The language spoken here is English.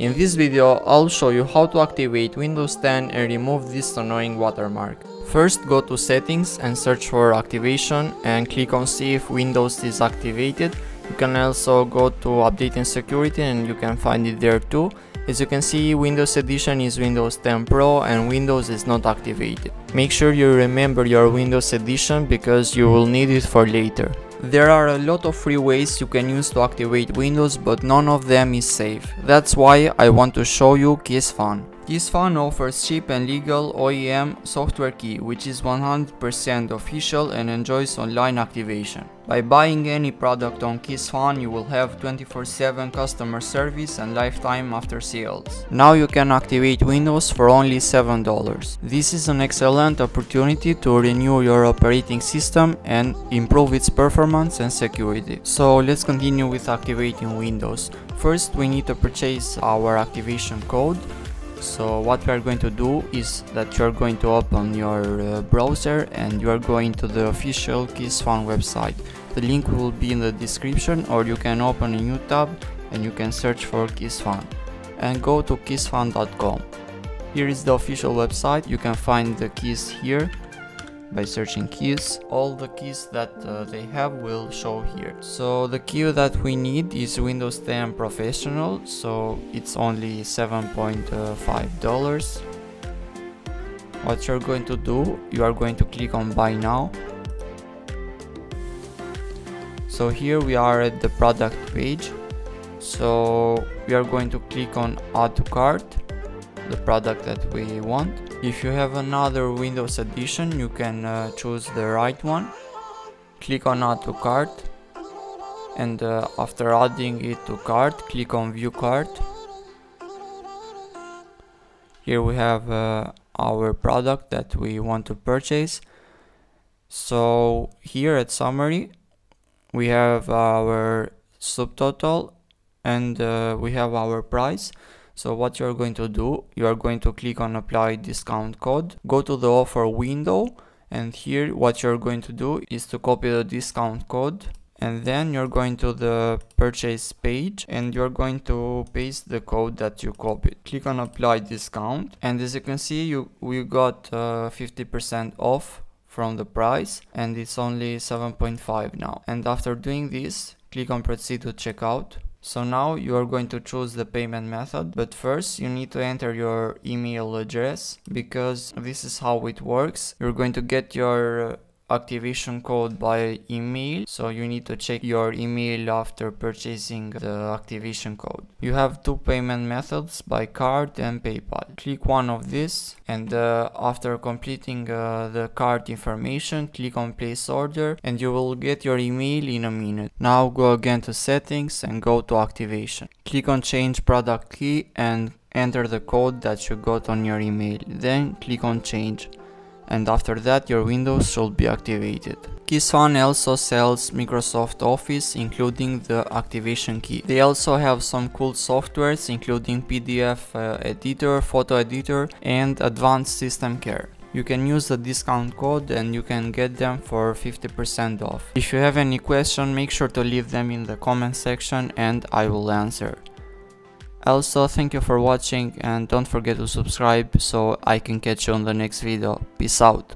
In this video, I'll show you how to activate Windows 10 and remove this annoying watermark. First go to settings and search for activation and click on see if Windows is activated. You can also go to update and security and you can find it there too. As you can see, Windows Edition is Windows 10 Pro and Windows is not activated. Make sure you remember your Windows Edition because you will need it for later. There are a lot of free ways you can use to activate Windows but none of them is safe. That's why I want to show you Keysfan. Keysfan offers cheap and legal OEM software key which is 100% official and enjoys online activation. By buying any product on Keysfan you will have 24-7 customer service and lifetime after sales. Now you can activate Windows for only $7. This is an excellent opportunity to renew your operating system and improve its performance and security. So let's continue with activating Windows. First we need to purchase our activation code so what we are going to do is that you are going to open your uh, browser and you are going to the official Keysfan website. The link will be in the description or you can open a new tab and you can search for Keysfan and go to keysfan.com here is the official website. You can find the keys here by searching keys. All the keys that uh, they have will show here. So the key that we need is windows 10 professional so it's only 7.5 dollars. What you're going to do you are going to click on buy now. So here we are at the product page. So we are going to click on add to cart the product that we want if you have another Windows edition you can uh, choose the right one. Click on add to cart. And uh, after adding it to cart click on view cart. Here we have uh, our product that we want to purchase. So here at summary we have our subtotal and uh, we have our price so what you're going to do, you are going to click on apply discount code, go to the offer window and here what you're going to do is to copy the discount code and then you're going to the purchase page and you're going to paste the code that you copied. Click on apply discount and as you can see you we got 50% uh, off from the price and it's only 7.5 now. And after doing this click on proceed to checkout so now you are going to choose the payment method, but first you need to enter your email address because this is how it works. You're going to get your uh, activation code by email so you need to check your email after purchasing the activation code. You have two payment methods by card and paypal. Click one of these and uh, after completing uh, the card information click on place order and you will get your email in a minute. Now go again to settings and go to activation. Click on change product key and enter the code that you got on your email. Then click on change and after that your Windows should be activated. Keysfan also sells Microsoft Office including the activation key. They also have some cool softwares including PDF uh, editor, photo editor and advanced system care. You can use the discount code and you can get them for 50% off. If you have any question make sure to leave them in the comment section and I will answer. Also, thank you for watching and don't forget to subscribe so I can catch you on the next video. Peace out.